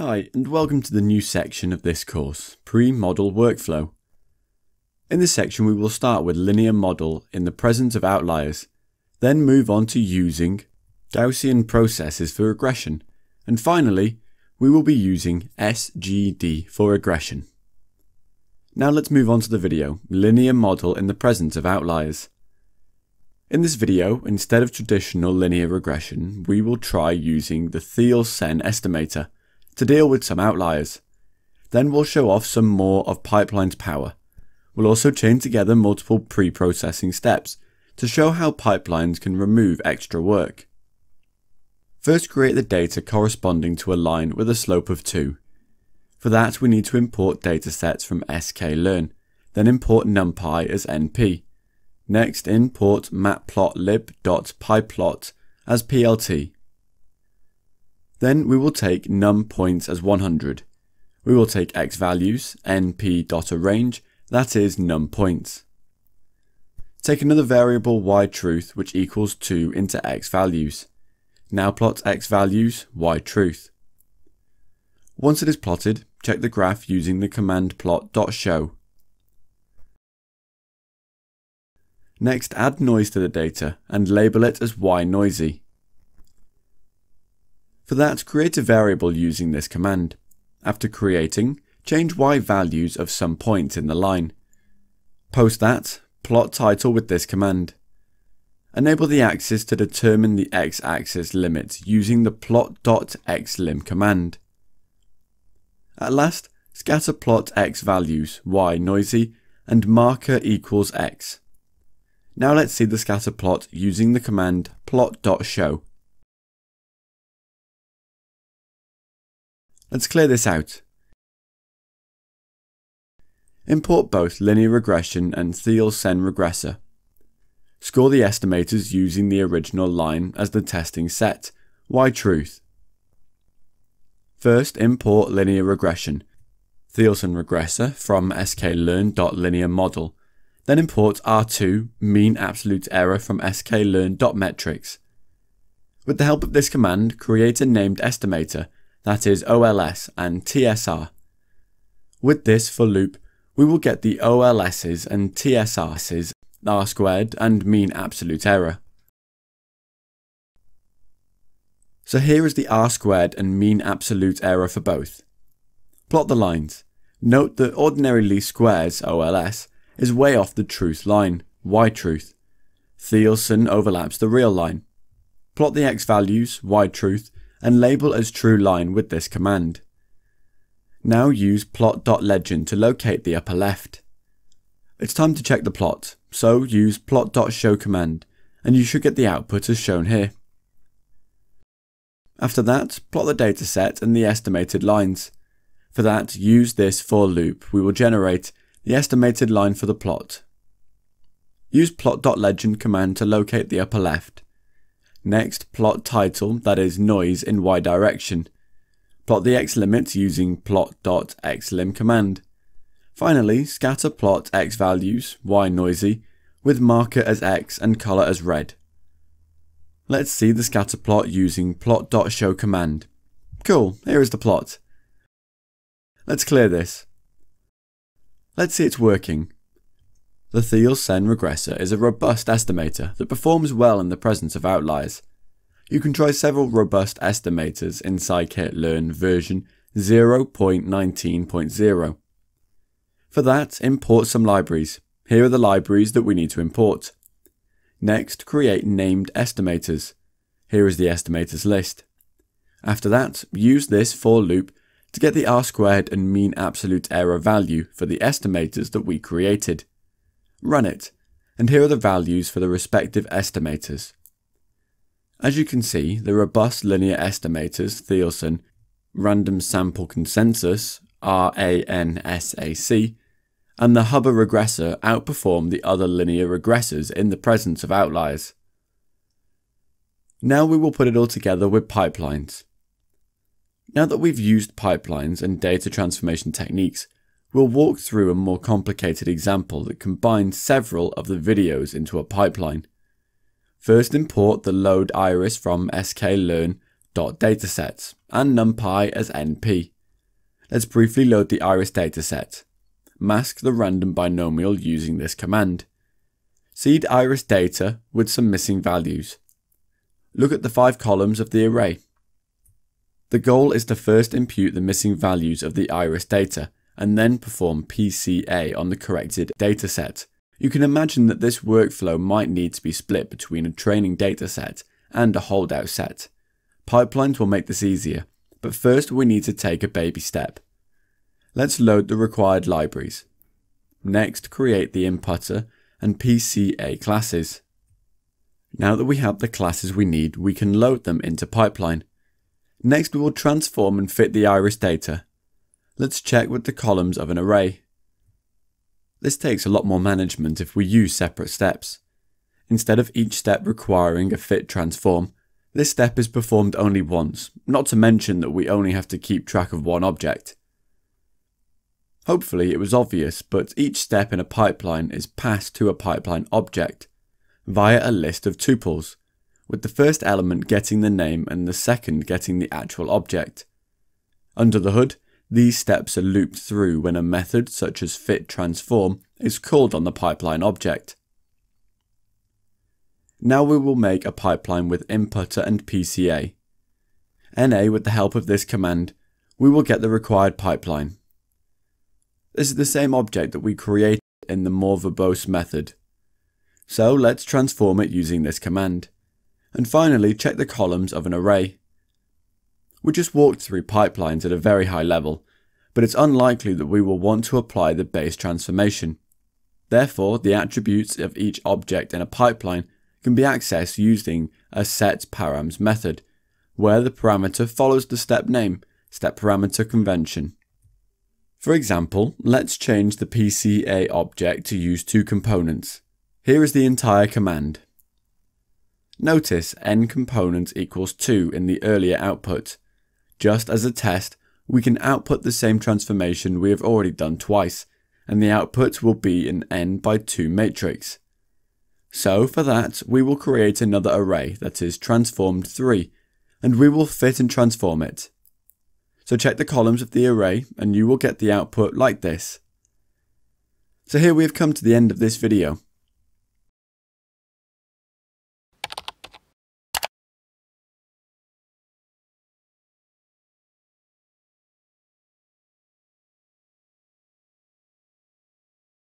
Hi, and welcome to the new section of this course, Pre-Model Workflow. In this section we will start with linear model in the presence of outliers, then move on to using Gaussian processes for regression, and finally we will be using SGD for regression. Now let's move on to the video, linear model in the presence of outliers. In this video, instead of traditional linear regression, we will try using the Theil-Sen estimator, to deal with some outliers. Then we'll show off some more of Pipeline's power. We'll also chain together multiple pre-processing steps to show how pipelines can remove extra work. First create the data corresponding to a line with a slope of 2. For that we need to import datasets from sklearn, then import numpy as np. Next import matplotlib.pyplot as plt. Then we will take num points as 100. We will take x values, np.arange, that is num points. Take another variable y truth which equals 2 into x values. Now plot x values, y truth. Once it is plotted, check the graph using the command plot.show. Next add noise to the data and label it as y noisy. For that, create a variable using this command. After creating, change y values of some point in the line. Post that, plot title with this command. Enable the axis to determine the x-axis limit using the plot.xlim command. At last, scatter plot x values, y noisy, and marker equals x. Now let's see the scatter plot using the command plot.show. Let's clear this out. Import both linear regression and Theil-Sen regressor. Score the estimators using the original line as the testing set, y truth. First import linear regression, Theil-Sen regressor from sklearn.linearmodel. Then import R2 mean absolute error from sklearn.metrics. With the help of this command, create a named estimator that is OLS and TSR. With this for loop, we will get the OLS's and TSR's R squared and mean absolute error. So here is the R squared and mean absolute error for both. Plot the lines. Note that ordinary least squares, OLS, is way off the truth line, Y truth. Theil-Sen overlaps the real line. Plot the x values, Y truth, and label as true line with this command. Now use plot.legend to locate the upper left. It's time to check the plot, so use plot.show command, and you should get the output as shown here. After that, plot the dataset and the estimated lines. For that, use this for loop. We will generate the estimated line for the plot. Use plot.legend command to locate the upper left. Next, plot title, that is noise in y direction. Plot the x limit using plot.xlim command. Finally, scatter plot x values, y noisy, with marker as x and color as red. Let's see the scatter plot using plot.show command. Cool, here is the plot. Let's clear this. Let's see it's working. The Theil-Sen regressor is a robust estimator that performs well in the presence of outliers. You can try several robust estimators in scikit-learn version 0.19.0. For that, import some libraries. Here are the libraries that we need to import. Next, create named estimators. Here is the estimators list. After that, use this for loop to get the R squared and mean absolute error value for the estimators that we created. Run it, and here are the values for the respective estimators. As you can see, the robust linear estimators, Theil-Sen, random sample consensus, RANSAC, and the Huber regressor outperform the other linear regressors in the presence of outliers. Now we will put it all together with pipelines. Now that we've used pipelines and data transformation techniques, We'll walk through a more complicated example that combines several of the videos into a pipeline. First import the load iris from sklearn.datasets and numpy as np. Let's briefly load the iris dataset. Mask the random binomial using this command. Seed iris data with some missing values. Look at the five columns of the array. The goal is to first impute the missing values of the iris data and then perform PCA on the corrected dataset. You can imagine that this workflow might need to be split between a training dataset and a holdout set. Pipelines will make this easier, but first we need to take a baby step. Let's load the required libraries. Next, create the imputer and PCA classes. Now that we have the classes we need, we can load them into Pipeline. Next, we will transform and fit the iris data. Let's check with the columns of an array. This takes a lot more management if we use separate steps. Instead of each step requiring a fit transform, this step is performed only once, not to mention that we only have to keep track of one object. Hopefully it was obvious, but each step in a pipeline is passed to a pipeline object via a list of tuples, with the first element getting the name and the second getting the actual object. Under the hood, these steps are looped through when a method such as fit transform is called on the pipeline object. Now we will make a pipeline with imputer and PCA. NA with the help of this command, we will get the required pipeline. This is the same object that we created in the more verbose method. So let's transform it using this command. And finally check the columns of an array. We just walked through pipelines at a very high level, but it's unlikely that we will want to apply the base transformation. Therefore, the attributes of each object in a pipeline can be accessed using a set params method, where the parameter follows the step name, step parameter convention. For example, let's change the PCA object to use two components. Here is the entire command. Notice n component equals 2 in the earlier output. Just as a test, we can output the same transformation we have already done twice, and the output will be an n by 2 matrix. So for that, we will create another array that is transformed 3, and we will fit and transform it. So check the columns of the array and you will get the output like this. So here we have come to the end of this video.